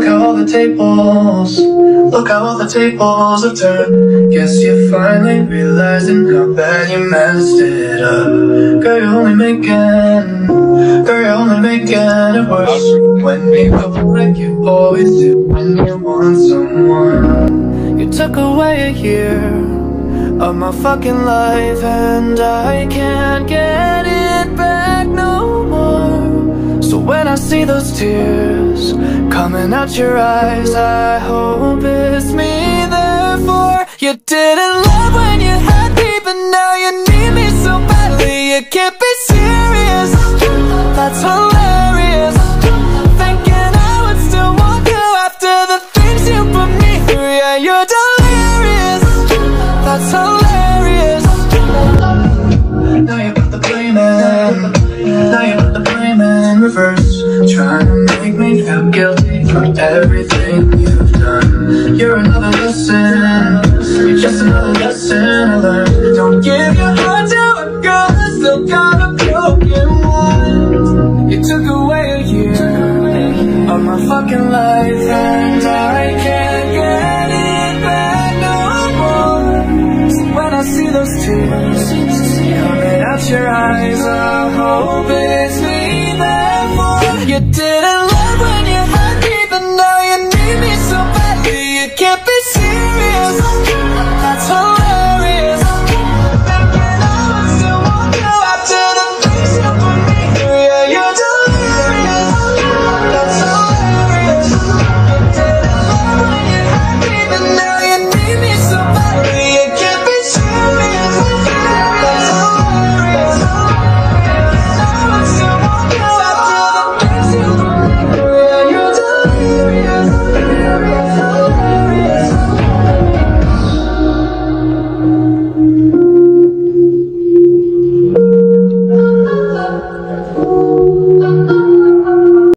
the tables. Look how all the tables have turned Guess you're finally realizing how bad you messed it up. Girl, you're only making Girl, you're only making it worse. When you go like you always do When you want someone. You took away a year of my fucking life And I can't get it back no more. So when I see those tears Coming out your eyes. I hope it's me therefore. You didn't love when you had me But now you need me so badly. You can't be serious. That's hilarious. Thinking I would still want you After the things you put me through. Yeah, you're delirious. That's hilarious Trying to make me feel guilty For everything you've done. You're another lesson. You're just another lesson I learned. Don't give your heart to a girl that still got a broken one You took away a year Of my fucking life And I can't get it back no more. So when I see those tears Coming out your eyes I hope it Yes.